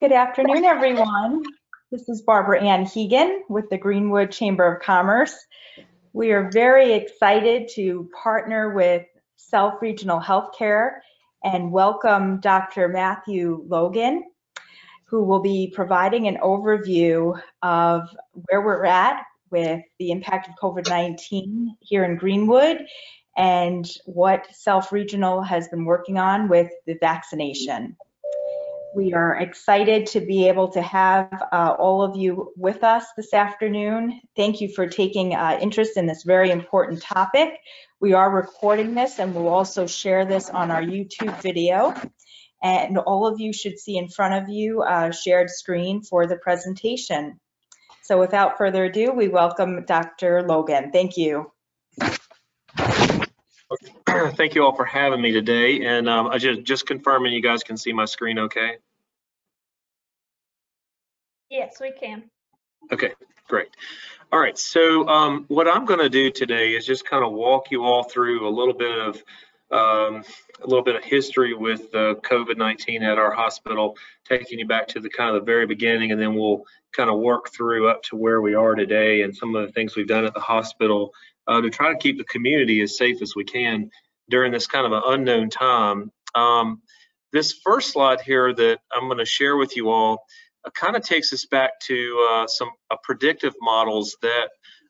Good afternoon, everyone. This is Barbara Ann Hegan with the Greenwood Chamber of Commerce. We are very excited to partner with Self Regional Healthcare and welcome Dr. Matthew Logan, who will be providing an overview of where we're at with the impact of COVID-19 here in Greenwood and what Self Regional has been working on with the vaccination. We are excited to be able to have uh, all of you with us this afternoon. Thank you for taking uh, interest in this very important topic. We are recording this and we'll also share this on our YouTube video. And all of you should see in front of you a shared screen for the presentation. So without further ado, we welcome Dr. Logan. Thank you. Thank you all for having me today. And um, I just just confirming you guys can see my screen okay? Yes, we can. Okay, great. All right, so um, what I'm going to do today is just kind of walk you all through a little bit of um, a little bit of history with uh, COVID-19 at our hospital, taking you back to the kind of the very beginning, and then we'll kind of work through up to where we are today and some of the things we've done at the hospital uh, to try to keep the community as safe as we can during this kind of an unknown time. Um, this first slide here that I'm going to share with you all kind of takes us back to uh, some uh, predictive models that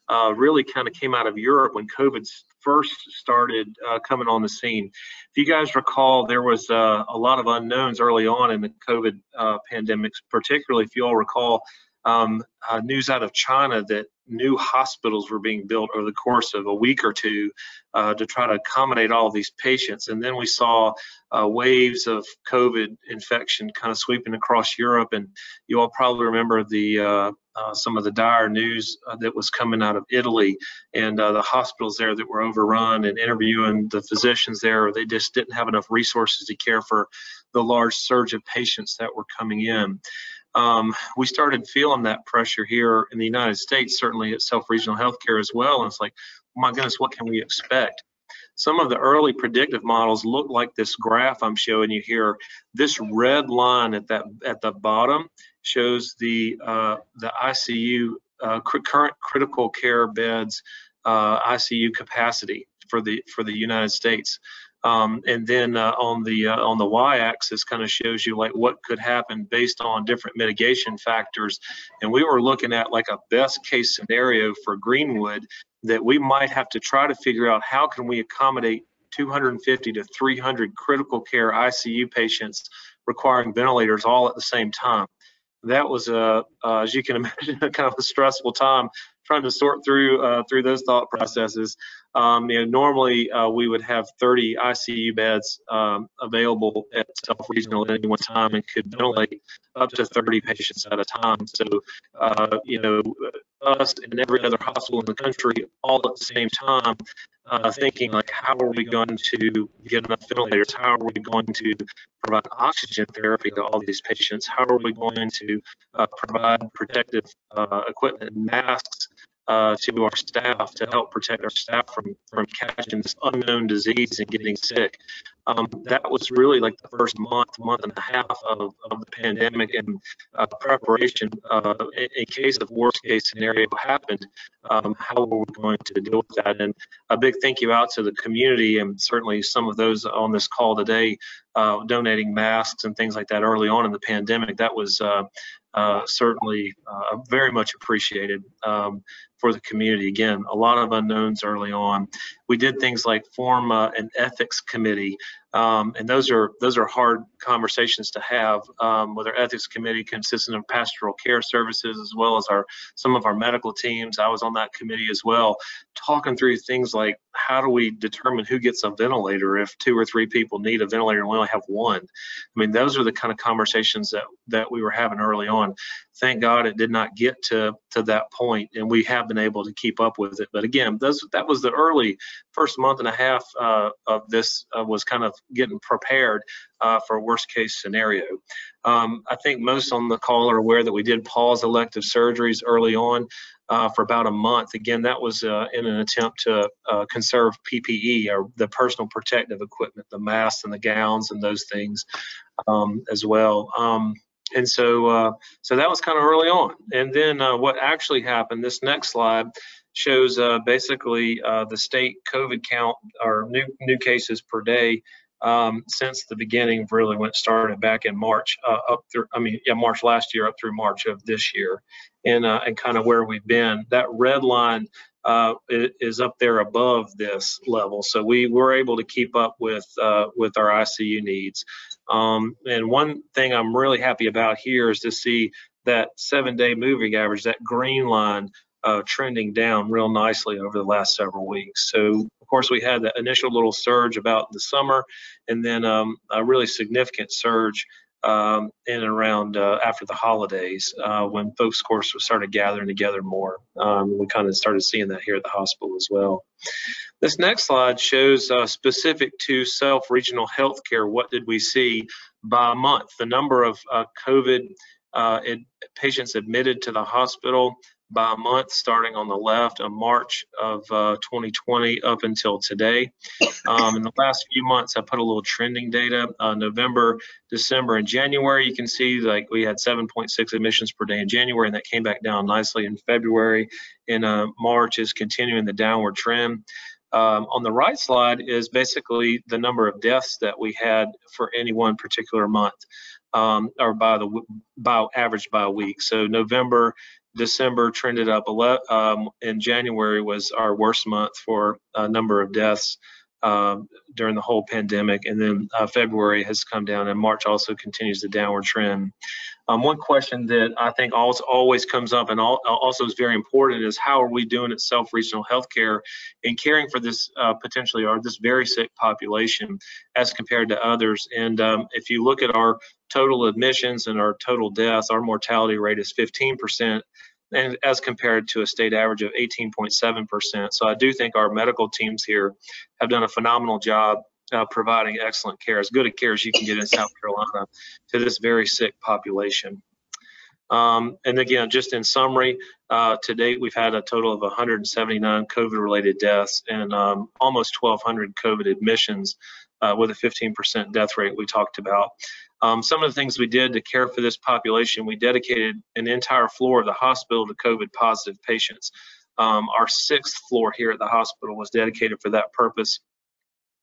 uh, really kind of came out of Europe when COVID first started uh, coming on the scene. If you guys recall, there was uh, a lot of unknowns early on in the COVID pandemics, particularly if you all recall um, news out of China that new hospitals were being built over the course of a week or two uh, to try to accommodate all these patients. And then we saw uh, waves of COVID infection kind of sweeping across Europe. And you all probably remember the uh, uh some of the dire news uh, that was coming out of Italy and uh, the hospitals there that were overrun and interviewing the physicians there. They just didn't have enough resources to care for the large surge of patients that were coming in um, we started feeling that pressure here in the United States, certainly at Self Regional Healthcare as well. And it's like, oh my goodness, what can we expect? Some of the early predictive models look like this graph I'm showing you here. This red line at that at the bottom shows the uh, the ICU uh, current critical care beds uh, ICU capacity for the for the United States. Um, and then uh, on the uh, on the y-axis kind of shows you like what could happen based on different mitigation factors. And we were looking at like a best case scenario for Greenwood that we might have to try to figure out how can we accommodate 250 to 300 critical care ICU patients requiring ventilators all at the same time. That was a, uh, as you can imagine, a kind of a stressful time trying to sort through uh, through those thought processes. Um, you know, normally uh, we would have 30 ICU beds um, available at Self Regional at any one time and could ventilate up to 30 patients at a time. So, uh, you know, us and every other hospital in the country all at the same time, uh, thinking like, how are we going to get enough ventilators? How are we going to provide oxygen therapy to all these patients? How are we going to uh, provide protective uh, equipment, masks, uh, to our staff to help protect our staff from from catching this unknown disease and getting sick. Um, that was really like the first month, month and a half of, of the pandemic and uh, preparation. Uh, in, in, case of worst case scenario happened, um, how were we going to deal with that? And a big thank you out to the community and certainly some of those on this call today uh, donating masks and things like that early on in the pandemic. That was uh, uh, certainly very much appreciated um, for the community. Again, a lot of unknowns early on. We did things like form uh, an ethics committee um, and those are those are hard conversations to have um, with our ethics committee consisting of pastoral care services as well as our some of our medical teams. I was on that committee as well, talking through things like how do we determine who gets a ventilator if two or three people need a ventilator and we only have one. I mean, those are the kind of conversations that that we were having early on. Thank God it did not get to to that point, and we have been able to keep up with it. But again, those that was the early first month and a half uh, of this uh, was kind of getting prepared uh, for a worst case scenario. Um, I think most on the call are aware that we did pause elective surgeries early on uh, for about a month. Again, that was uh, in an attempt to uh, conserve PPE or the personal protective equipment, the masks and the gowns and those things um, as well. Um, and so, so that was kind of early on. And then what actually happened, this next slide shows uh, basically uh, the state COVID count or new, new cases per day um, since the beginning really when it started back in March uh, up through, I mean, yeah, March last year up through March of this year and, uh, and kind of where we've been. That red line uh, is up there above this level. So we were able to keep up with, uh, with our ICU needs. Um, and one thing I'm really happy about here is to see that seven day moving average, that green line uh, trending down real nicely over the last several weeks. So, of course, we had the initial little surge about the summer and then um, a really significant surge um, in and around uh, after the holidays uh, when folks, of course, started gathering together more. Um, we kind of started seeing that here at the hospital as well. This next slide shows uh, specific to self-regional healthcare, what did we see by month? The number of uh, COVID uh, patients admitted to the hospital by a month starting on the left of March of uh, 2020 up until today. Um, in the last few months, I put a little trending data. Uh, November, December, and January, you can see like we had 7.6 admissions per day in January, and that came back down nicely in February. In uh, March is continuing the downward trend. Um, on the right slide is basically the number of deaths that we had for any one particular month, um, or by the by average by week. So November, December trended up. Um, in January was our worst month for a number of deaths um, during the whole pandemic, and then uh, February has come down, and March also continues the downward trend. Um, one question that I think always, always comes up and also is very important is how are we doing at Self Regional Healthcare in caring for this uh, potentially or this very sick population as compared to others? And um, if you look at our total admissions and our total deaths, our mortality rate is 15% and as compared to a state average of 18.7%. So I do think our medical teams here have done a phenomenal job uh, providing excellent care, as good a care as you can get in South Carolina to this very sick population. Um, and again, just in summary, uh, to date, we've had a total of 179 COVID-related deaths and um, almost 1,200 COVID admissions uh, with a 15% death rate we talked about. Um, some of the things we did to care for this population, we dedicated an entire floor of the hospital to COVID positive patients. Um, our sixth floor here at the hospital was dedicated for that purpose.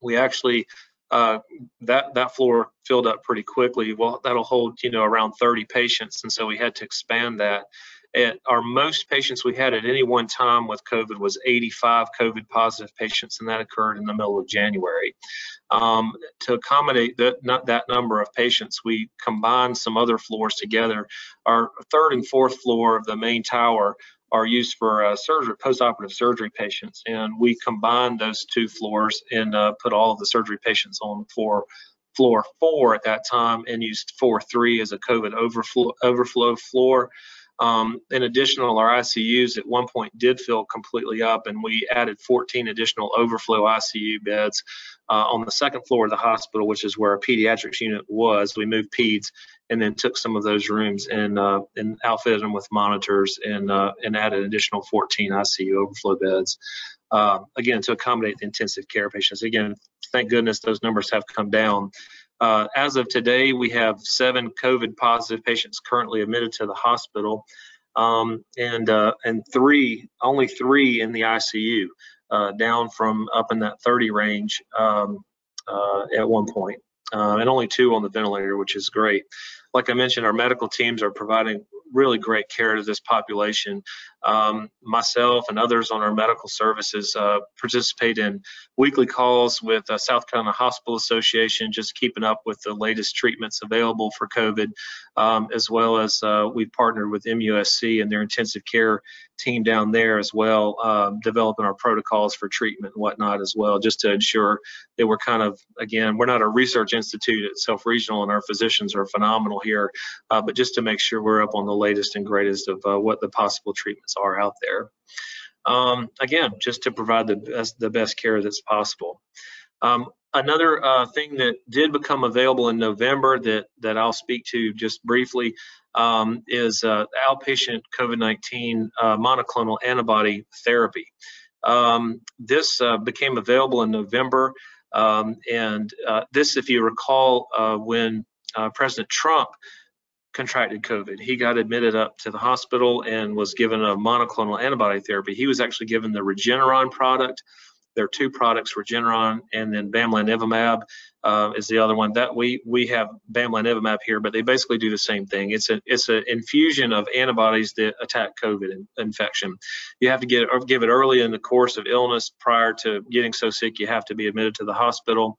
We actually uh, that that floor filled up pretty quickly. Well, that'll hold you know around 30 patients, and so we had to expand that. At our most patients we had at any one time with COVID was 85 COVID positive patients, and that occurred in the middle of January. Um, to accommodate that, not that number of patients, we combined some other floors together. Our third and fourth floor of the main tower are used for uh, surgery, post-operative surgery patients, and we combined those two floors and uh, put all of the surgery patients on for floor four at that time and used floor three as a COVID overflow, overflow floor. Um, in addition, our ICUs at one point did fill completely up, and we added 14 additional overflow ICU beds uh, on the second floor of the hospital, which is where our pediatrics unit was. We moved peds and then took some of those rooms and uh, and outfitted them with monitors and uh, and added additional 14 ICU overflow beds. Uh, again, to accommodate the intensive care patients. Again, thank goodness those numbers have come down. Uh, as of today, we have seven COVID positive patients currently admitted to the hospital, um, and uh, and three, only three in the ICU, uh, down from up in that 30 range um, at one point, uh, and only two on the ventilator, which is great. Like I mentioned, our medical teams are providing really great care to this population. Um, myself and others on our medical services uh, participate in weekly calls with uh, South Carolina Hospital Association, just keeping up with the latest treatments available for COVID, um, as well as uh, we've partnered with MUSC and their intensive care team down there as well, um, developing our protocols for treatment and whatnot as well, just to ensure that we're kind of, again, we're not a research institute. At Self Regional and our physicians are phenomenal here, uh, but just to make sure we're up on the latest and greatest of uh, what the possible treatments are out there. Um, again, just to provide the best, the best care that's possible. Um, another uh, thing that did become available in November that, that I'll speak to just briefly um, is uh, outpatient COVID-19 uh, monoclonal antibody therapy. Um, this uh, became available in November, um, and uh, this, if you recall, uh, when President Trump contracted COVID. He got admitted up to the hospital and was given a monoclonal antibody therapy. He was actually given the Regeneron product. There are two products, Regeneron and then bamlanivimab uh, is the other one. That we we have bamlanivimab here, but they basically do the same thing. It's a it's an infusion of antibodies that attack COVID in, infection. You have to get give it early in the course of illness prior to getting so sick you have to be admitted to the hospital.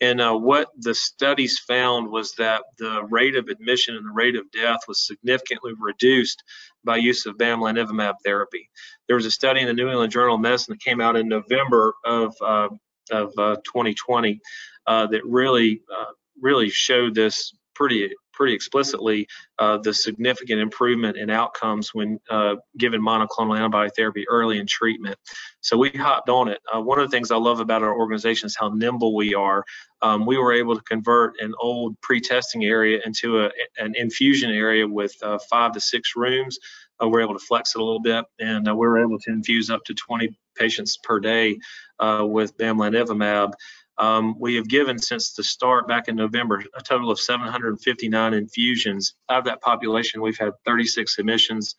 And uh, what the studies found was that the rate of admission and the rate of death was significantly reduced by use of bamlanivimab therapy. There was a study in the New England Journal of Medicine that came out in November of, uh, of uh, 2020 uh, that really, uh, really showed this pretty pretty explicitly uh, the significant improvement in outcomes when uh, given monoclonal antibody therapy early in treatment. So we hopped on it. Uh, one of the things I love about our organization is how nimble we are. Um, we were able to convert an old pre-testing area into a, an infusion area with uh, five to six rooms. Uh, we're able to flex it a little bit, and uh, we were able to infuse up to 20 patients per day with bamlanivimab. Um, we have given since the start back in November a total of 759 infusions. Out of that population, we've had 36 admissions.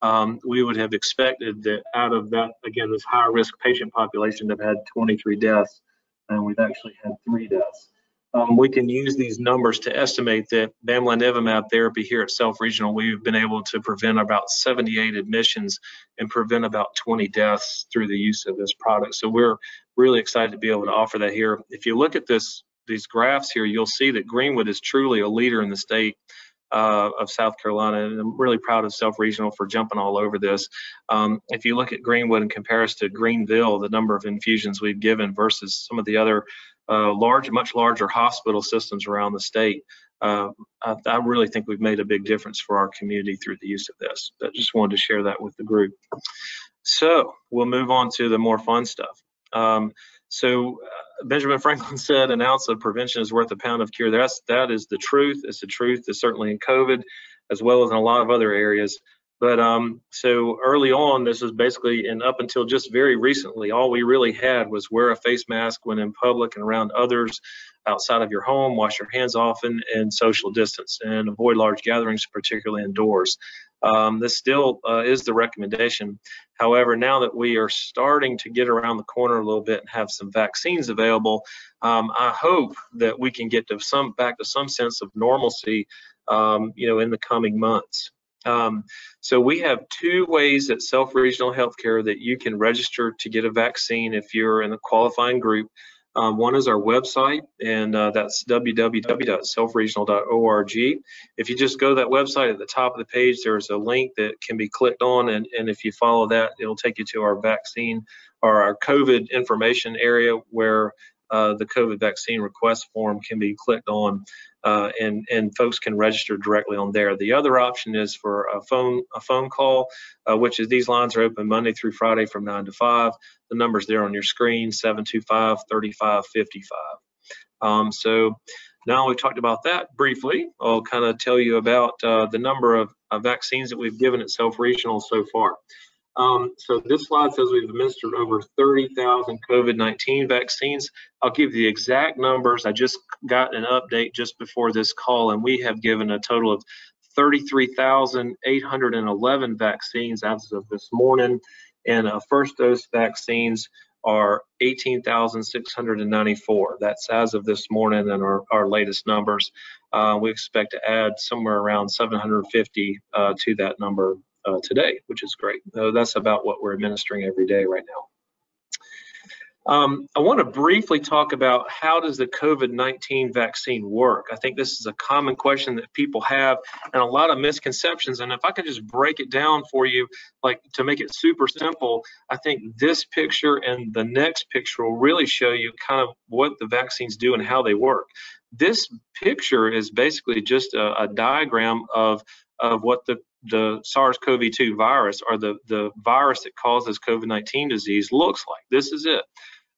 Um, we would have expected that out of that, again, this high risk patient population that had 23 deaths, and we've actually had three deaths. Um, we can use these numbers to estimate that bamlanivimab therapy here at Self Regional, we've been able to prevent about 78 admissions and prevent about 20 deaths through the use of this product. So we're really excited to be able to offer that here. If you look at this, these graphs here, you'll see that Greenwood is truly a leader in the state uh, of South Carolina, and I'm really proud of Self Regional for jumping all over this. Um, if you look at Greenwood in comparison to Greenville, the number of infusions we've given versus some of the other uh, large, much larger hospital systems around the state. Uh, I, I, really think we've made a big difference for our community through the use of this. But just wanted to share that with the group. So we'll move on to the more fun stuff. Um, so uh, Benjamin Franklin said, "An ounce of prevention is worth a pound of cure." That's that is the truth. It's the truth. It's certainly in COVID, as well as in a lot of other areas. But um, so early on, this is basically, and up until just very recently, all we really had was wear a face mask when in public and around others, outside of your home, wash your hands often, and social distance, and avoid large gatherings, particularly indoors. Um, this still uh, is the recommendation. However, now that we are starting to get around the corner a little bit and have some vaccines available, um, I hope that we can get to some back to some sense of normalcy, um, you know, in the coming months. Um, so we have two ways at Self Regional Healthcare that you can register to get a vaccine if you're in a qualifying group. Um, one is our website, and uh, that's www.selfregional.org. If you just go to that website at the top of the page, there's a link that can be clicked on, and, and if you follow that, it'll take you to our vaccine or our COVID information area where uh, the COVID vaccine request form can be clicked on uh, and and folks can register directly on there. The other option is for a phone a phone call, uh, which is these lines are open Monday through Friday from 9 to 5. The number's there on your screen 725-3555. Um, so now we've talked about that briefly. I'll kind of tell you about uh, the number of vaccines that we've given at Self Regional so far. Um, so this slide says we've administered over 30,000 COVID-19 vaccines. I'll give the exact numbers. I just got an update just before this call, and we have given a total of 33,811 vaccines as of this morning. And uh, first dose vaccines are 18,694. That's as of this morning and our, our latest numbers. Uh, we expect to add somewhere around 750 uh, to that number uh, today, which is great. Uh, that's about what we're administering every day right now. Um, I want to briefly talk about how does the COVID-19 vaccine work? I think this is a common question that people have and a lot of misconceptions. And if I could just break it down for you, like to make it super simple, I think this picture and the next picture will really show you kind of what the vaccines do and how they work. This picture is basically just a, a diagram of of what the the SARS-CoV-2 virus or the, the virus that causes COVID-19 disease looks like. This is it.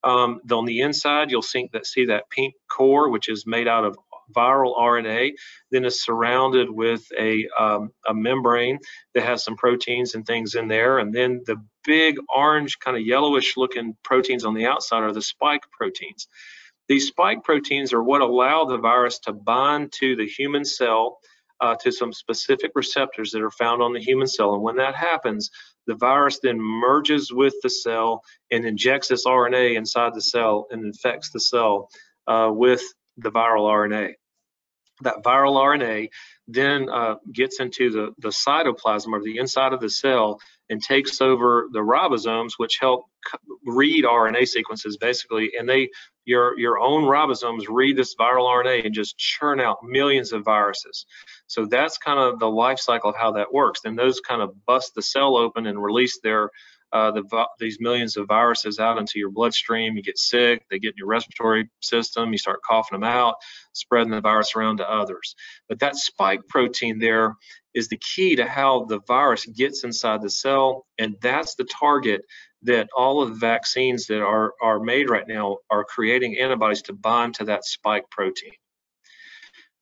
Um, on the inside, you'll see that, see that pink core, which is made out of viral RNA, then is surrounded with a, um, a membrane that has some proteins and things in there. And then the big orange, kind of yellowish looking proteins on the outside are the spike proteins. These spike proteins are what allow the virus to bind to the human cell uh, to some specific receptors that are found on the human cell. And when that happens, the virus then merges with the cell and injects this RNA inside the cell and infects the cell uh, with the viral RNA. That viral RNA then uh, gets into the, the cytoplasm or the inside of the cell and takes over the ribosomes, which help read RNA sequences basically. And they, your, your own ribosomes read this viral RNA and just churn out millions of viruses. So that's kind of the life cycle of how that works. Then those kind of bust the cell open and release their uh, the, these millions of viruses out into your bloodstream. You get sick, they get in your respiratory system, you start coughing them out, spreading the virus around to others. But that spike protein there is the key to how the virus gets inside the cell, and that's the target that all of the vaccines that are, are made right now are creating antibodies to bind to that spike protein.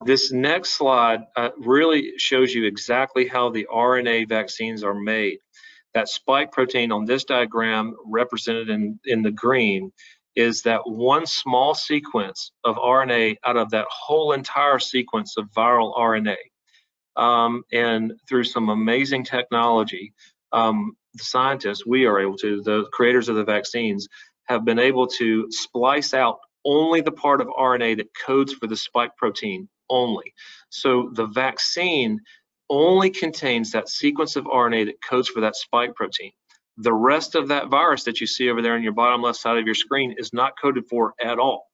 This next slide uh, really shows you exactly how the RNA vaccines are made. That spike protein on this diagram represented in, in the green is that one small sequence of RNA out of that whole entire sequence of viral RNA. Um, and through some amazing technology, um, the scientists, we are able to, the creators of the vaccines, have been able to splice out only the part of RNA that codes for the spike protein only. So the vaccine only contains that sequence of RNA that codes for that spike protein. The rest of that virus that you see over there on your bottom left side of your screen is not coded for at all.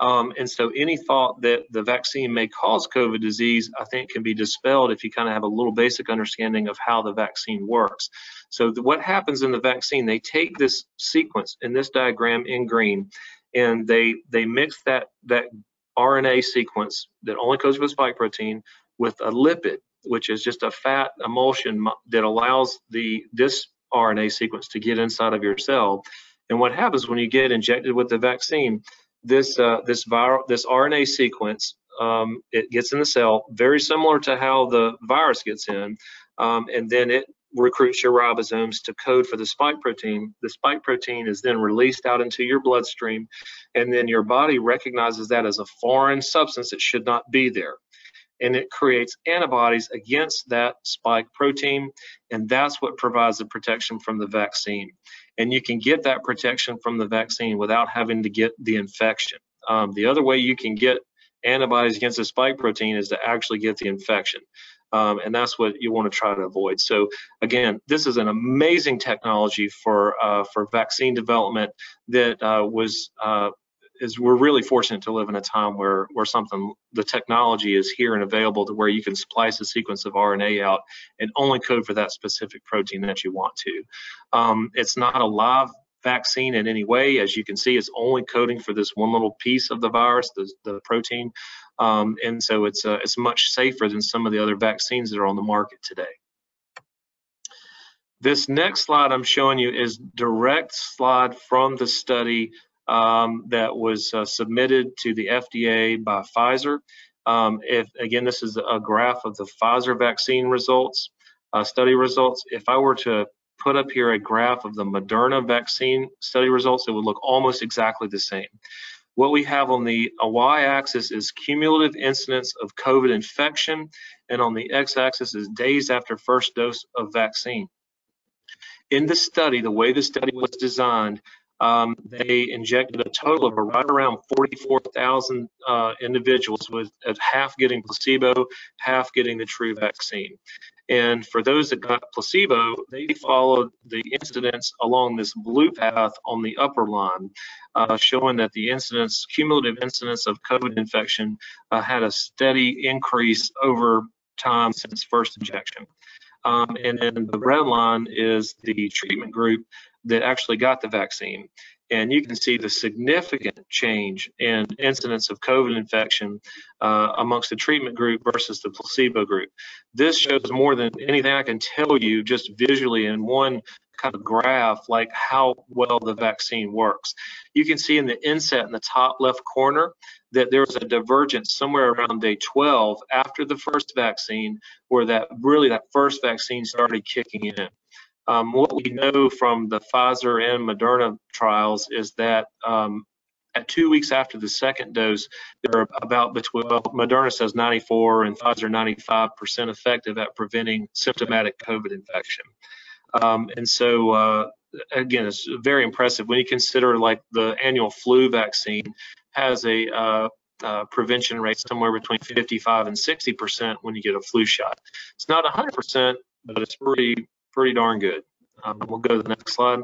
Um, and so any thought that the vaccine may cause COVID disease, I think can be dispelled if you kind of have a little basic understanding of how the vaccine works. So the, what happens in the vaccine, they take this sequence in this diagram in green, and they they mix that that RNA sequence that only codes for the spike protein with a lipid which is just a fat emulsion that allows the this RNA sequence to get inside of your cell. And what happens when you get injected with the vaccine, this uh, this viral this RNA sequence um, it gets in the cell, very similar to how the virus gets in, um, and then it recruits your ribosomes to code for the spike protein. The spike protein is then released out into your bloodstream, and then your body recognizes that as a foreign substance that should not be there and it creates antibodies against that spike protein, and that's what provides the protection from the vaccine. And you can get that protection from the vaccine without having to get the infection. Um, the other way you can get antibodies against the spike protein is to actually get the infection. Um, and that's what you want to try to avoid. So again, this is an amazing technology for uh, for vaccine development that uh, was uh, is we're really fortunate to live in a time where where something the technology is here and available to where you can splice a sequence of RNA out and only code for that specific protein that you want to. Um, it's not a live vaccine in any way. As you can see, it's only coding for this one little piece of the virus, the, the protein, um, and so it's uh, it's much safer than some of the other vaccines that are on the market today. This next slide I'm showing you is direct slide from the study um, that was uh, submitted to the FDA by Pfizer. Um, if again, this is a graph of the Pfizer vaccine results, uh, study results. If I were to put up here a graph of the Moderna vaccine study results, it would look almost exactly the same. What we have on the y-axis is cumulative incidence of COVID infection, and on the x-axis is days after first dose of vaccine. In the study, the way the study was designed, um, they injected a total of right around 44,000 uh, individuals with half getting placebo, half getting the true vaccine. And for those that got placebo, they followed the incidence along this blue path on the upper line, uh, showing that the incidence, cumulative incidence of COVID infection uh, had a steady increase over time since first injection. Um, and then the red line is the treatment group that actually got the vaccine. And you can see the significant change in incidence of COVID infection uh, amongst the treatment group versus the placebo group. This shows more than anything I can tell you just visually in one kind of graph like how well the vaccine works. You can see in the inset in the top left corner that there was a divergence somewhere around day 12 after the first vaccine where that really that first vaccine started kicking in. Um, what we know from the Pfizer and Moderna trials is that um, at two weeks after the second dose, they're about between, well, Moderna says 94 and Pfizer 95% effective at preventing symptomatic COVID infection. Um, and so, uh, again, it's very impressive when you consider like the annual flu vaccine has a uh, uh, prevention rate somewhere between 55 and 60 percent when you get a flu shot. It's not 100 percent, but it's pretty pretty darn good. Um, we'll go to the next slide.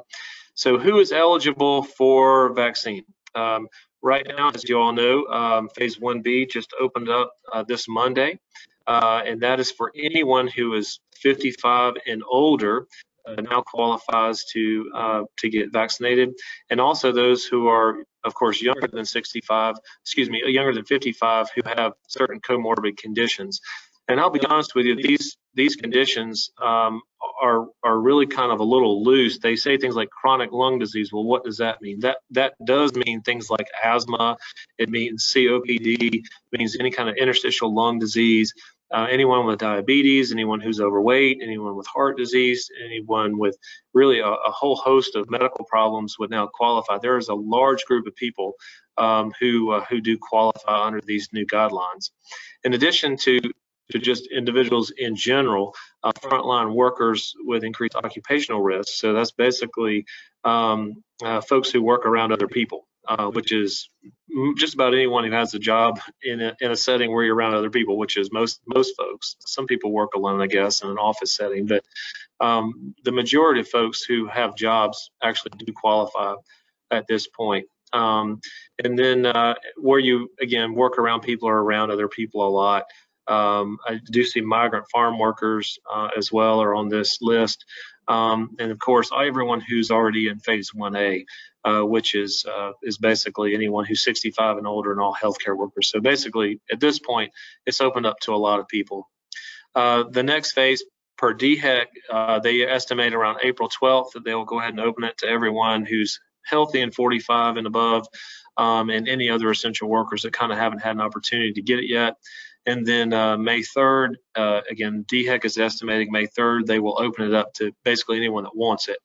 So, who is eligible for vaccine? Um, right now, as you all know, um, phase 1B just opened up uh, this Monday, uh, and that is for anyone who is 55 and older. Uh, now qualifies to uh, to get vaccinated, and also those who are, of course, younger than 65, excuse me, younger than 55, who have certain comorbid conditions. And I'll be honest with you, these these conditions um, are are really kind of a little loose. They say things like chronic lung disease. Well, what does that mean? That that does mean things like asthma. It means COPD. It means any kind of interstitial lung disease. Uh, anyone with diabetes, anyone who's overweight, anyone with heart disease, anyone with really a, a, whole host of medical problems would now qualify. There is a large group of people um, who uh, who do qualify under these new guidelines. In addition to to just individuals in general, uh, frontline workers with increased occupational risk. So that's basically um, uh, folks who work around other people, uh, which is just about anyone who has a job in a, in a setting where you're around other people, which is most most folks. Some people work alone, I guess, in an office setting, but um, the majority of folks who have jobs actually do qualify at this point. Um, and then uh, where you again work around people or around other people a lot. Um, I do see migrant farm workers uh, as well are on this list. Um, and of course, everyone who's already in phase 1A, uh, which is uh, is basically anyone who's 65 and older and all healthcare workers. So basically, at this point, it's opened up to a lot of people. Uh, the next phase, per DHEC, uh, they estimate around April 12th that they will go ahead and open it to everyone who's healthy and 45 and above, um, and any other essential workers that kind of haven't had an opportunity to get it yet. And then uh, May 3rd, uh, again, DHEC is estimating May 3rd, they will open it up to basically anyone that wants it.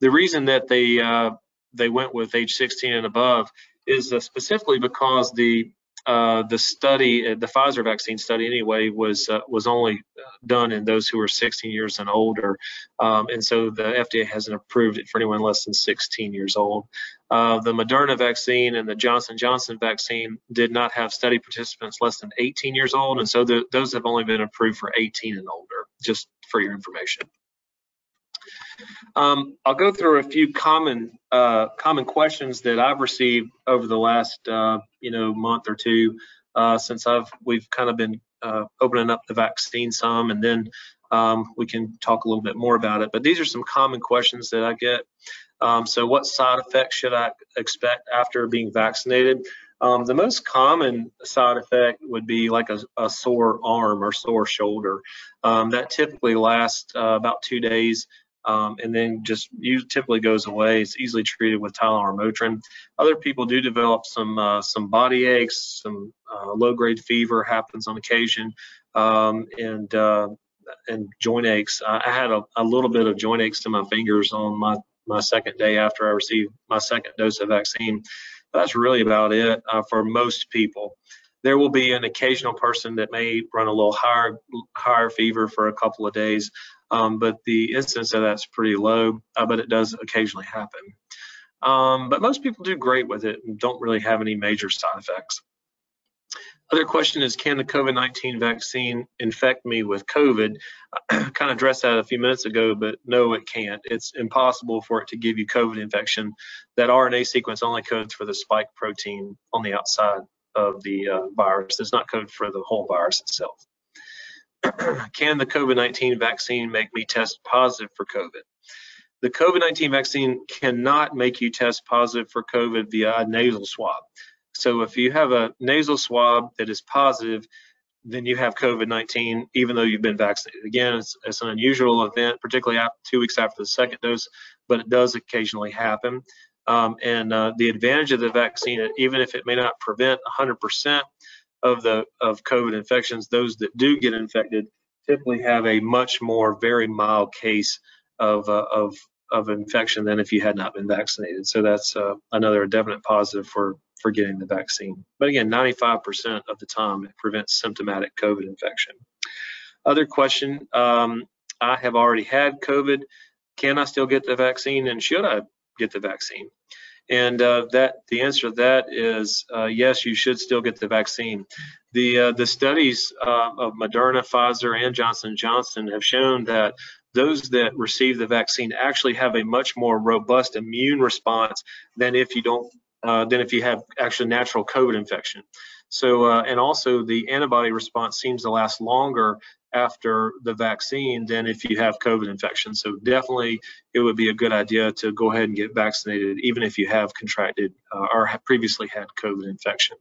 The reason that they uh, they went with age 16 and above is uh, specifically because the uh, the study, uh, the Pfizer vaccine study anyway, was uh, was only done in those who were 16 years and older, um, and so the FDA hasn't approved it for anyone less than 16 years old. Uh, the Moderna vaccine and the Johnson Johnson vaccine did not have study participants less than 18 years old, and so the, those have only been approved for 18 and older. Just for your information. Um, I'll go through a few common uh, common questions that I've received over the last uh, you know month or two uh, since I've we've kind of been uh, opening up the vaccine some, and then um, we can talk a little bit more about it. But these are some common questions that I get. Um, so, what side effects should I expect after being vaccinated? Um, the most common side effect would be like a, a sore arm or sore shoulder. Um, that typically lasts uh, about two days um, and then just typically goes away. It's easily treated with Tylenol or Motrin. Other people do develop some uh, some body aches, some uh, low grade fever happens on occasion, um, and uh, and joint aches. I had a, a, little bit of joint aches to my fingers on my my second day after I received my second dose of vaccine. That's really about it uh, for most people. There will be an occasional person that may run a little higher higher fever for a couple of days, um, but the incidence of that's pretty low, uh, but it does occasionally happen. Um, but most people do great with it and don't really have any major side effects. Other question is, can the COVID-19 vaccine infect me with COVID? I kind of addressed that a few minutes ago, but no, it can't. It's impossible for it to give you COVID infection. That RNA sequence only codes for the spike protein on the outside of the uh, virus. It's not code for the whole virus itself. can the COVID-19 vaccine make me test positive for COVID? The COVID-19 vaccine cannot make you test positive for COVID via a nasal swab. So if you have a nasal swab that is positive, then you have COVID-19, even though you've been vaccinated. Again, it's, it's an unusual event, particularly two weeks after the second dose, but it does occasionally happen. Um, and uh, the advantage of the vaccine, even if it may not prevent 100%, of the of COVID infections, those that do get infected typically have a much more very mild case of uh, of of infection than if you had not been vaccinated. So that's uh, another definite positive for, for getting the vaccine. But again, 95% of the time it prevents symptomatic COVID infection. Other question, um, I have already had COVID. Can I still get the vaccine and should I get the vaccine? And uh, that the answer to that is uh, yes, you should still get the vaccine. The uh, the studies uh, of Moderna, Pfizer, and Johnson Johnson have shown that those that receive the vaccine actually have a much more robust immune response than if you don't uh, than if you have actually natural COVID infection. So uh, and also the antibody response seems to last longer after the vaccine than if you have COVID infection. So definitely it would be a good idea to go ahead and get vaccinated even if you have contracted uh, or previously had COVID infection.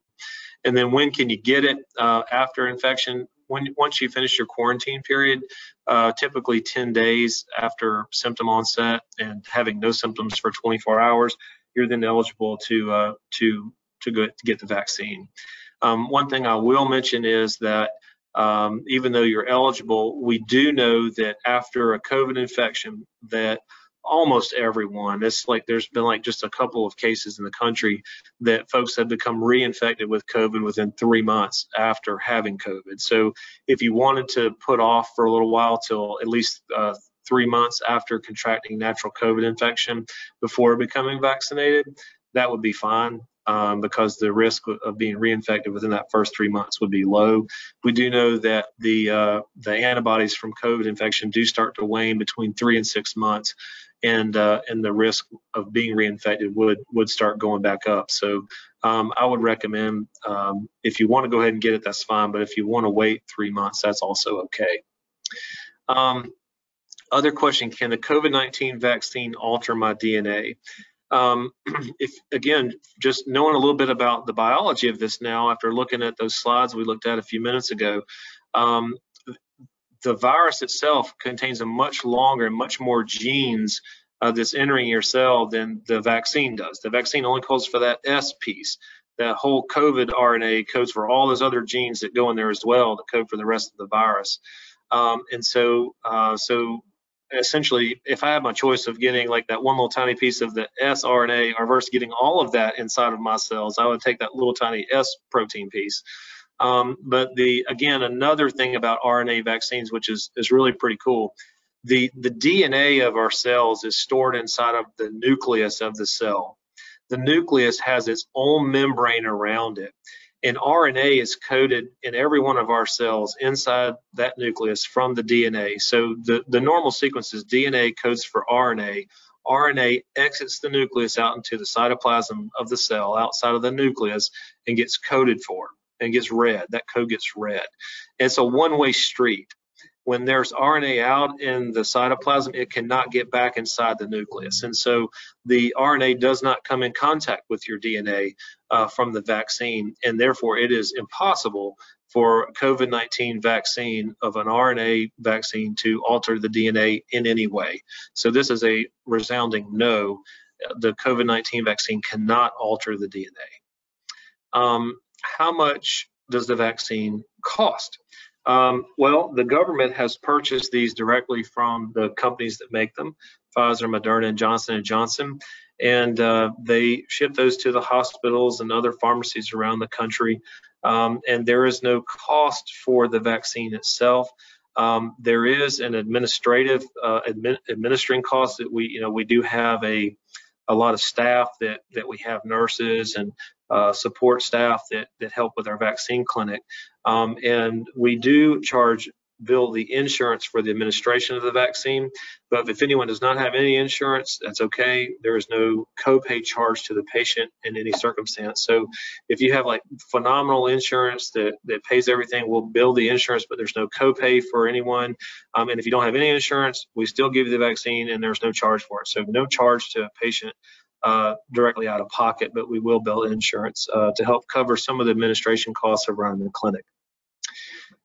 And then when can you get it uh, after infection? When once you finish your quarantine period, uh, typically 10 days after symptom onset and having no symptoms for 24 hours, you're then eligible to uh, to to go to get the vaccine. Um, one thing I will mention is that um, even though you're eligible, we do know that after a COVID infection, that almost everyone, it's like there's been like just a couple of cases in the country that folks have become reinfected with COVID within three months after having COVID. So if you wanted to put off for a little while till at least uh, three months after contracting natural COVID infection before becoming vaccinated, that would be fine um, because the risk of being reinfected within that first three months would be low. We do know that the uh, the antibodies from COVID infection do start to wane between three and six months, and uh, and the risk of being reinfected would would start going back up. So um, I would recommend um, if you want to go ahead and get it, that's fine. But if you want to wait three months, that's also okay. Um, other question: Can the COVID-19 vaccine alter my DNA? Um, if again, just knowing a little bit about the biology of this now, after looking at those slides we looked at a few minutes ago, um, the virus itself contains a much longer and much more genes uh, that's entering your cell than the vaccine does. The vaccine only codes for that S piece. That whole COVID RNA codes for all those other genes that go in there as well that code for the rest of the virus. Um, and so, uh, so essentially, if I had my choice of getting like that one little tiny piece of the sRNA or versus getting all of that inside of my cells, I would take that little tiny S protein piece. Um, but the again, another thing about RNA vaccines, which is is really pretty cool, the the DNA of our cells is stored inside of the nucleus of the cell. The nucleus has its own membrane around it and RNA is coded in every one of our cells inside that nucleus from the DNA. So the, the normal sequence is DNA codes for RNA. RNA exits the nucleus out into the cytoplasm of the cell outside of the nucleus and gets coded for and gets read. That code gets read. It's a one-way street when there's RNA out in the cytoplasm, it cannot get back inside the nucleus. And so the RNA does not come in contact with your DNA uh, from the vaccine, and therefore it is impossible for COVID-19 vaccine of an RNA vaccine to alter the DNA in any way. So this is a resounding no. The COVID-19 vaccine cannot alter the DNA. Um, how much does the vaccine cost? Um, well, the government has purchased these directly from the companies that make them, Pfizer, Moderna, and Johnson & Johnson, and uh, they ship those to the hospitals and other pharmacies around the country. Um, and there is no cost for the vaccine itself. Um, there is an administrative uh, admin, administering cost that we, you know, we do have a a lot of staff that that we have nurses and uh, support staff that that help with our vaccine clinic. Um, and we do charge bill the insurance for the administration of the vaccine. But if anyone does not have any insurance, that's okay. There is no copay charge to the patient in any circumstance. So if you have like phenomenal insurance that, that pays everything, we'll bill the insurance, but there's no copay for anyone. Um, and if you don't have any insurance, we still give you the vaccine and there's no charge for it. So no charge to a patient uh, directly out of pocket, but we will bill insurance uh, to help cover some of the administration costs of running the clinic.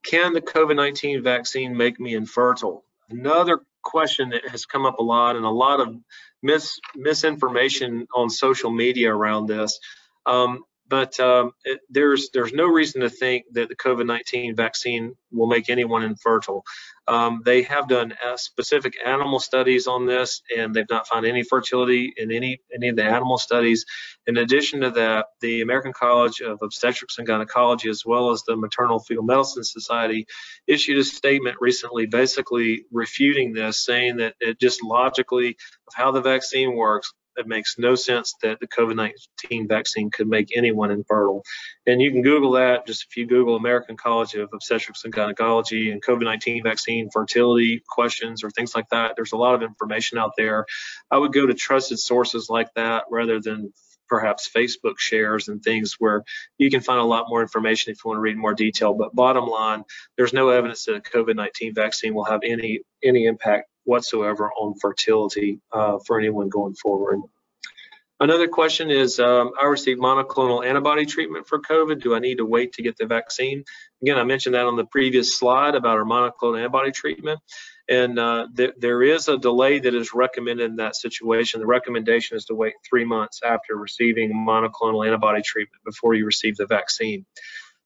Can the COVID-19 vaccine make me infertile? Another question that has come up a lot and a lot of mis misinformation on social media around this. Um, but um, it, there's there's no reason to think that the COVID-19 vaccine will make anyone infertile. Um, they have done specific animal studies on this, and they've not found any fertility in any any of the animal studies. In addition to that, the American College of Obstetrics and Gynecology, as well as the Maternal Fetal Medicine Society, issued a statement recently, basically refuting this, saying that it just logically of how the vaccine works it makes no sense that the COVID-19 vaccine could make anyone infertile. And you can Google that. Just if you Google American College of Obstetrics and Gynecology and COVID-19 vaccine fertility questions or things like that, there's a lot of information out there. I would go to trusted sources like that rather than perhaps Facebook shares and things where you can find a lot more information if you want to read more detail. But bottom line, there's no evidence that a COVID-19 vaccine will have any any impact whatsoever on fertility uh, for anyone going forward. Another question is, um, I received monoclonal antibody treatment for COVID. Do I need to wait to get the vaccine? Again, I mentioned that on the previous slide about our monoclonal antibody treatment. And uh, th there is a delay that is recommended in that situation. The recommendation is to wait three months after receiving monoclonal antibody treatment before you receive the vaccine.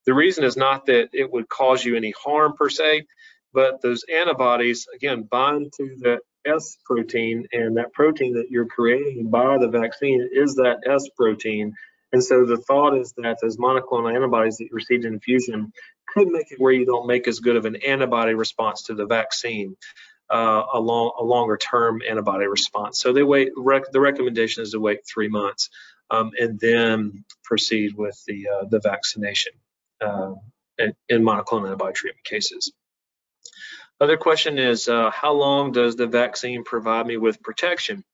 The reason is not that it would cause you any harm per se, but those antibodies, again, bind to the S protein, and that protein that you're creating by the vaccine is that S protein. And so the thought is that those monoclonal antibodies that you received in infusion could make it where you don't make as good of an antibody response to the vaccine, uh, a, long, a longer term antibody response. So they wait. Rec the recommendation is to wait three months um, and then proceed with the uh, the vaccination uh, in, in monoclonal antibody treatment cases. Other question is, uh, how long does the vaccine provide me with protection?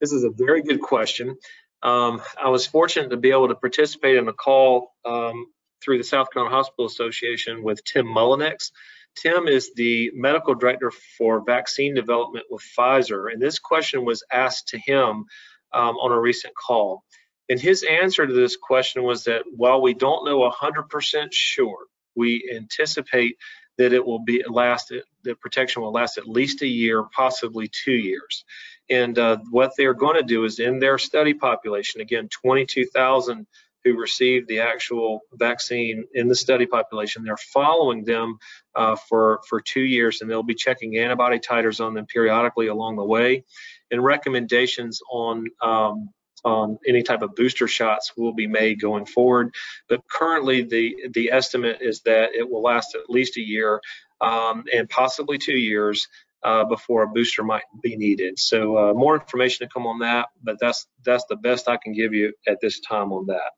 This is a very good question. Um, I was fortunate to be able to participate in a call um, through the South Carolina Hospital Association with Tim Mullinex. Tim is the medical director for vaccine development with Pfizer, and this question was asked to him um, on a recent call. And his answer to this question was that while we don't know 100% sure, we anticipate that it will be last the protection will last at least a year, possibly two years. And uh, what they're going to do is in their study population, again, 22,000 who received the actual vaccine in the study population, they're following them uh, for for two years, and they'll be checking antibody titers on them periodically along the way, and recommendations on um, um, any type of booster shots will be made going forward. But currently, the the estimate is that it will last at least a year um, and possibly two years uh, before a booster might be needed. So uh, more information to come on that, but that's that's the best I can give you at this time on that.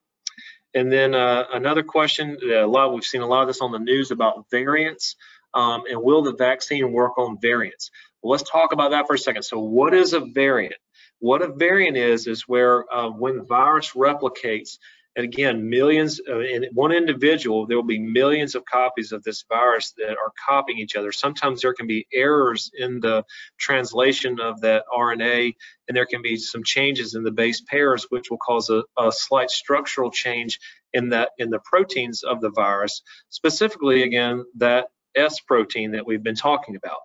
And then uh, another question, a lot we've seen a lot of this on the news about variants, um, and will the vaccine work on variants? Well, let's talk about that for a second. So what is a variant? What a variant is, is where uh, when virus replicates, and again, millions uh, in one individual, there will be millions of copies of this virus that are copying each other. Sometimes there can be errors in the translation of that RNA, and there can be some changes in the base pairs, which will cause a, a slight structural change in that in the proteins of the virus. Specifically, again, that S protein that we've been talking about.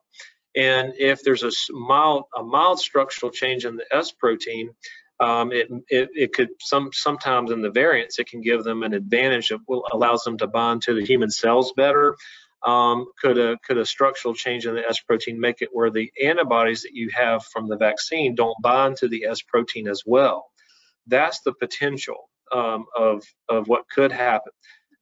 And if there's a mild, a mild structural change in the S protein, um, it, it, it, could some sometimes in the variants it can give them an advantage that will allows them to bond to the human cells better. Um, could a could a structural change in the S protein make it where the antibodies that you have from the vaccine don't bind to the S protein as well? That's the potential um, of of what could happen.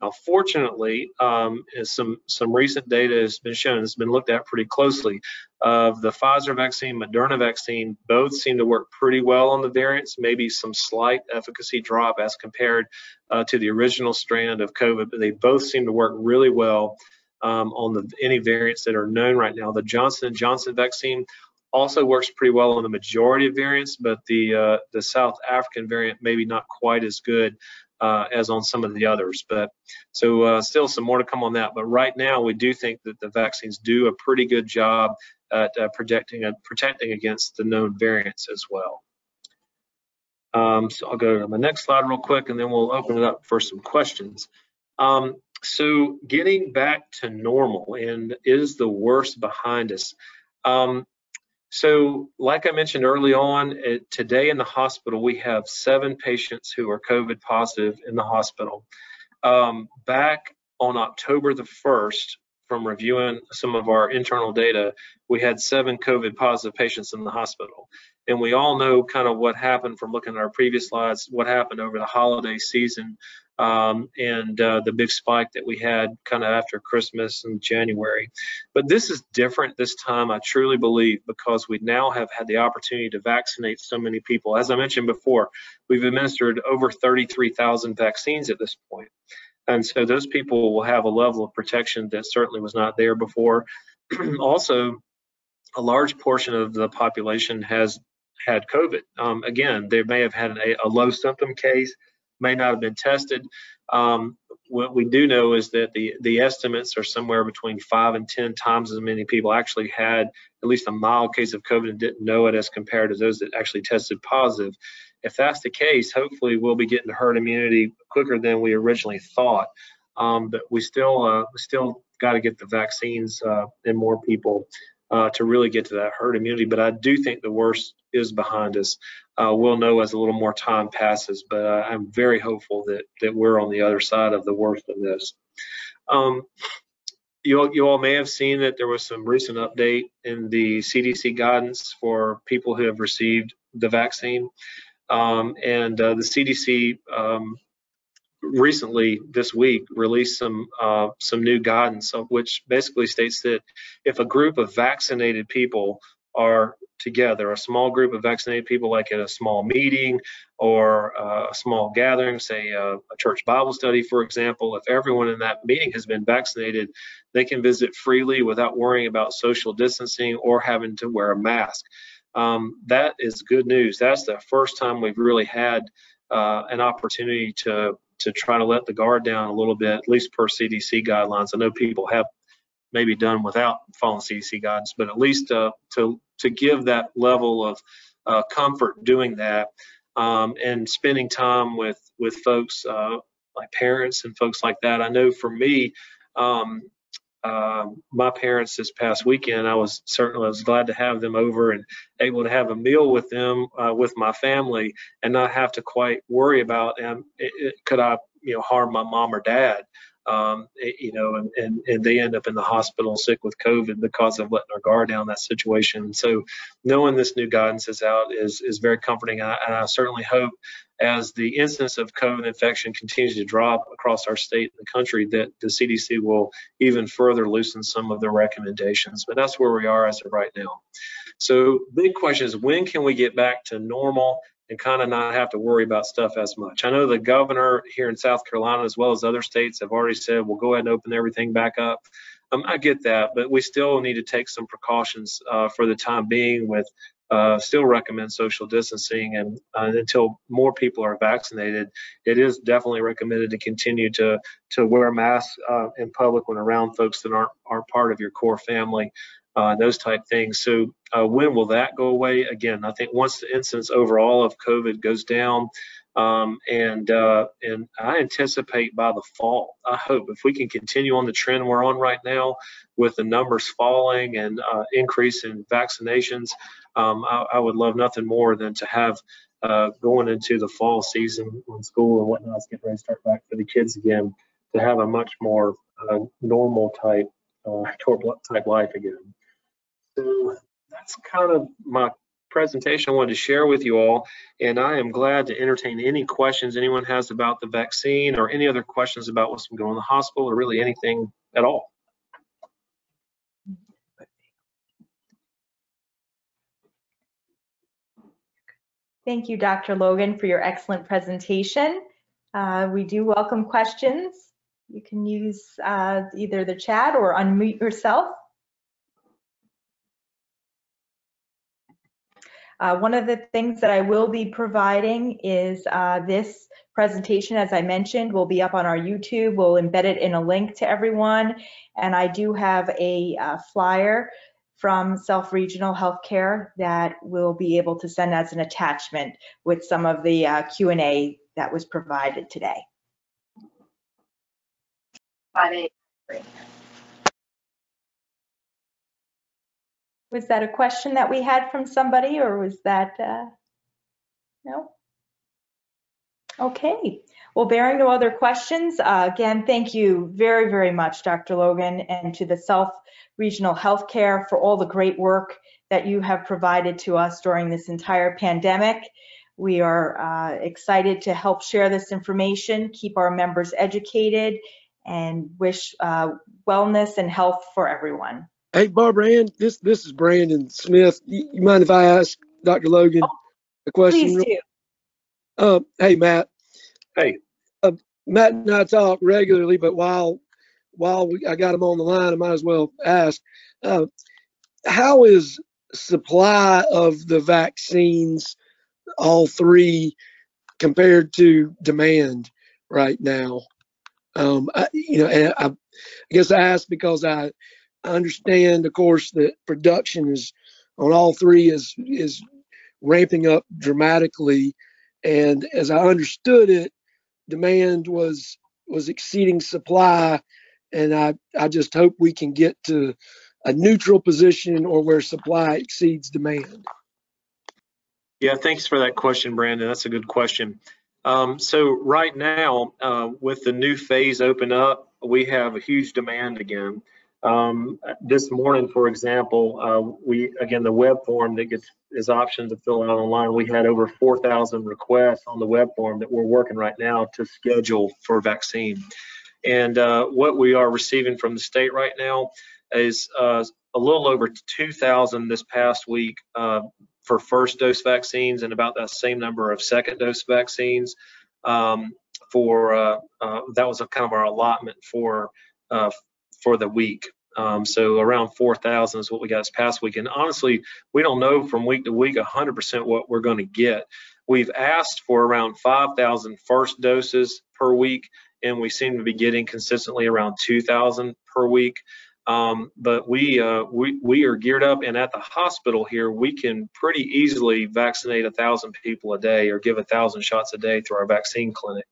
Now, fortunately, um, some some recent data has been shown, it's been looked at pretty closely. Of the Pfizer vaccine, Moderna vaccine, both seem to work pretty well on the variants. Maybe some slight efficacy drop as compared uh, to the original strand of COVID, but they both seem to work really well um, on the any variants that are known right now. The Johnson & Johnson vaccine also works pretty well on the majority of variants, but the uh, the South African variant maybe not quite as good uh, as on some of the others. But so uh, still some more to come on that. But right now, we do think that the vaccines do a pretty good job at uh, protecting uh, protecting against the known variants as well. Um, so I'll go to my next slide real quick, and then we'll open it up for some questions. Um, so getting back to normal and is the worst behind us? Um, So like I mentioned early on, eh, today in the hospital, we have seven patients who are COVID positive in the hospital. Um, back on October the 1st, from reviewing some of our internal data, we had seven COVID positive patients in the hospital. And we all know kind of what happened from looking at our previous slides, what happened over the holiday season um, and uh, the big spike that we had kind of after Christmas and January. But this is different this time, I truly believe, because we now have had the opportunity to vaccinate so many people. As I mentioned before, we've administered over 33,000 vaccines at this point. And so those people will have a level of protection that certainly was not there before. also, a large portion of the population has had COVID. Um, again, they may have had a, a, low symptom case, may not have been tested. Um, what we do know is that the, the estimates are somewhere between five and 10 times as many people actually had at least a mild case of COVID and didn't know it as compared to those that actually tested positive if that's the case, hopefully we'll be getting herd immunity quicker than we originally thought. Um, but we still uh, we still got to get the vaccines uh, in more people uh, to really get to that herd immunity. But I do think the worst is behind us. Uh, we'll know as a little more time passes, but I'm very hopeful that that we're on the other side of the worst of this. Um, you all, you all may have seen that there was some recent update in the CDC guidance for people who have received the vaccine. Um, and uh, the CDC um, recently this week released some uh, some new guidance, which basically states that if a group of vaccinated people are together, a small group of vaccinated people, like at a small meeting or uh, a small gathering, say uh, a church Bible study, for example, if everyone in that meeting has been vaccinated, they can visit freely without worrying about social distancing or having to wear a mask um, that is good news. That's the first time we've really had uh, an opportunity to to try to let the guard down a little bit, at least per CDC guidelines. I know people have maybe done without following CDC guidance, but at least uh, to to give that level of uh, comfort doing that um, and spending time with with folks uh, like parents and folks like that. I know for me, um, uh, my parents this past weekend. I was certainly I was glad to have them over and able to have a meal with them uh, with my family and not have to quite worry about um, it, it, could I you know harm my mom or dad. Um, you know, and, and, and they end up in the hospital sick with COVID because of letting our guard down that situation. So knowing this new guidance is out is is very comforting, and I, and I certainly hope as the incidence of COVID infection continues to drop across our state and the country, that the CDC will even further loosen some of the recommendations. But that's where we are as of right now. So big question is when can we get back to normal and kind of not have to worry about stuff as much? I know the governor here in South Carolina, as well as other states, have already said we'll go ahead and open everything back up. Um, I get that, but we still need to take some precautions uh, for the time being with uh, still recommend social distancing and uh, until more people are vaccinated it is definitely recommended to continue to to wear masks uh, in public when around folks that aren't aren't part of your core family uh, those type things so uh, when will that go away again i think once the incidence overall of covid goes down um, and uh, and I anticipate by the fall, I hope if we can continue on the trend we're on right now with the numbers falling and uh, increase in vaccinations, um, I, I, would love nothing more than to have uh, going into the fall season when school and whatnot is getting ready to start back for the kids again, to have a much more uh, normal type uh, type life again. So that's kind of my presentation I wanted to share with you all, and I am glad to entertain any questions anyone has about the vaccine or any other questions about what's been going on in the hospital or really anything at all. Thank you, Dr. Logan, for your excellent presentation. Uh, we do welcome questions. You can use uh, either the chat or unmute yourself. Uh, one of the things that I will be providing is uh, this presentation, as I mentioned, will be up on our YouTube. We'll embed it in a link to everyone. And I do have a uh, flyer from Self Regional Healthcare that we'll be able to send as an attachment with some of the uh, Q&A that was provided today. Five eight three. Was that a question that we had from somebody or was that, uh, no? Okay, well, bearing no other questions, uh, again, thank you very, very much, Dr. Logan, and to the Self Regional Healthcare for all the great work that you have provided to us during this entire pandemic. We are uh, excited to help share this information, keep our members educated, and wish uh, wellness and health for everyone. Hey, Barbara Ann, this, this is Brandon Smith. You, you mind if I ask Dr. Logan a question? Please do. Uh, hey, Matt. Hey. Uh, Matt and I talk regularly, but while while we, I got him on the line, I might as well ask, uh, how is supply of the vaccines, all three, compared to demand right now? Um, I, you know, and I, I guess I ask because I understand, of course, that production is on all three is is ramping up dramatically, and as I understood it, demand was was exceeding supply, and I I just hope we can get to a neutral position or where supply exceeds demand. Yeah, thanks for that question, Brandon. That's a good question. Um, so right now, uh, with the new phase open up, we have a huge demand again. Um, this morning, for example, uh, we again the web form that gets is option to fill out online. We had over 4,000 requests on the web form that we're working right now to schedule for vaccine. And uh, what we are receiving from the state right now is uh, a little over 2,000 this past week uh, for first dose vaccines and about that same number of second dose vaccines. Um, for uh, uh, that was a kind of our allotment for uh, for the week. Um, so around 4,000 is what we got this past week. And honestly, we don't know from week to week 100% what we're going to get. We've asked for around 5,000 first doses per week, and we seem to be getting consistently around 2,000 per week. Um, but we, uh, we we are geared up, and at the hospital here, we can pretty easily vaccinate a thousand people a day or give a thousand shots a day through our vaccine clinic,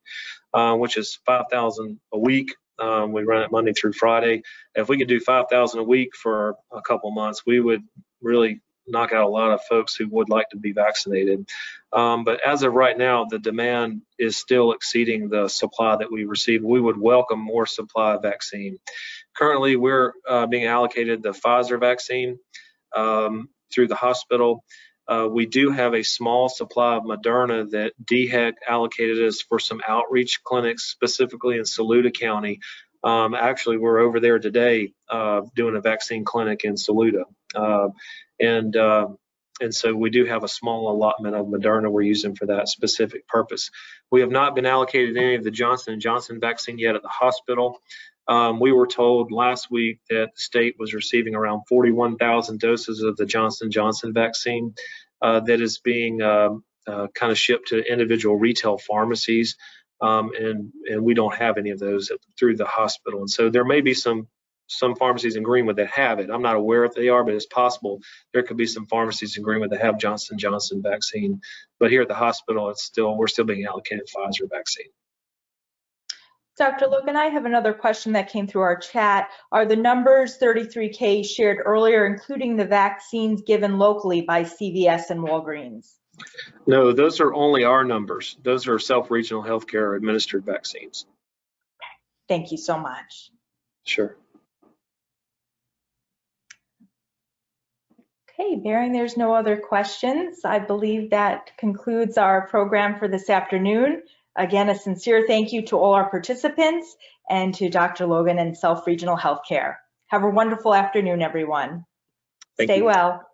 uh, which is 5,000 a week um, we run it Monday through Friday. If we could do 5,000 a week for a couple months, we would really knock out a lot of folks who would like to be vaccinated. Um, but as of right now, the demand is still exceeding the supply that we receive. We would welcome more supply of vaccine. Currently, we're uh, being allocated the Pfizer vaccine um, through the hospital. Uh, we do have a small supply of Moderna that DHEC allocated us for some outreach clinics, specifically in Saluda County. Um, actually, we're over there today uh, doing a vaccine clinic in Saluda, uh, and and so we do have a small allotment of Moderna we're using for that specific purpose. We have not been allocated any of the Johnson & Johnson vaccine yet at the hospital. Um, we were told last week that the state was receiving around 41,000 doses of the Johnson Johnson vaccine uh, that is being um, uh, kind of shipped to individual retail pharmacies, um, and and we don't have any of those through the hospital. And so there may be some some pharmacies in Greenwood that have it. I'm not aware if they are, but it's possible there could be some pharmacies in Greenwood that have Johnson Johnson vaccine. But here at the hospital, it's still we're still being allocated Pfizer vaccine. Dr. Logan, I have another question that came through our chat. Are the numbers 33K shared earlier, including the vaccines given locally by CVS and Walgreens? No, those are only our numbers. Those are Self Regional Healthcare administered vaccines. Thank you so much. Sure. Okay, bearing there's no other questions, I believe that concludes our program for this afternoon. Again, a sincere thank you to all our participants and to Dr. Logan and Self Regional Healthcare. Have a wonderful afternoon, everyone. Thank Stay you. well.